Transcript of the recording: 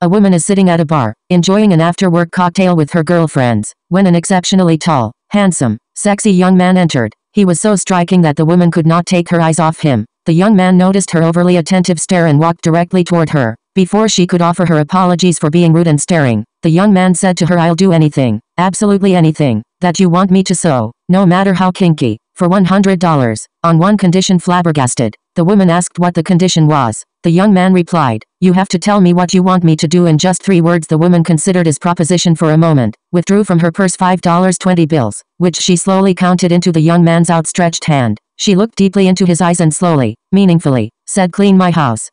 A woman is sitting at a bar, enjoying an after-work cocktail with her girlfriends, when an exceptionally tall, handsome, sexy young man entered. He was so striking that the woman could not take her eyes off him. The young man noticed her overly attentive stare and walked directly toward her. Before she could offer her apologies for being rude and staring, the young man said to her I'll do anything, absolutely anything, that you want me to so, no matter how kinky, for $100, on one condition flabbergasted. The woman asked what the condition was. The young man replied, You have to tell me what you want me to do in just three words. The woman considered his proposition for a moment, withdrew from her purse $5.20 bills, which she slowly counted into the young man's outstretched hand. She looked deeply into his eyes and slowly, meaningfully, said clean my house.